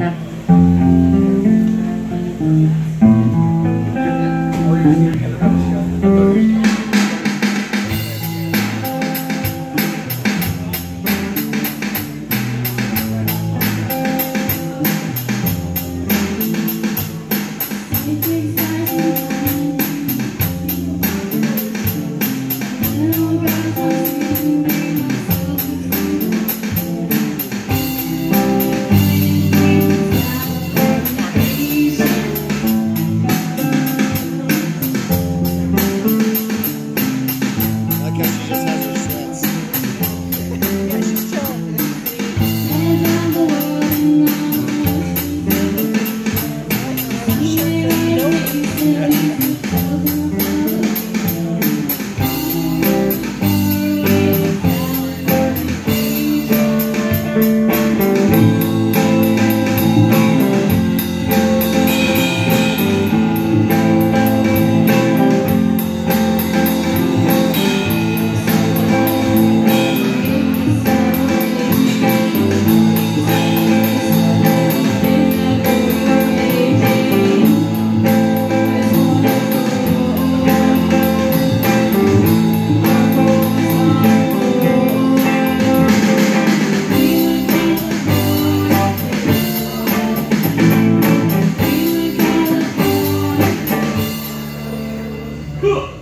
Thank no you う。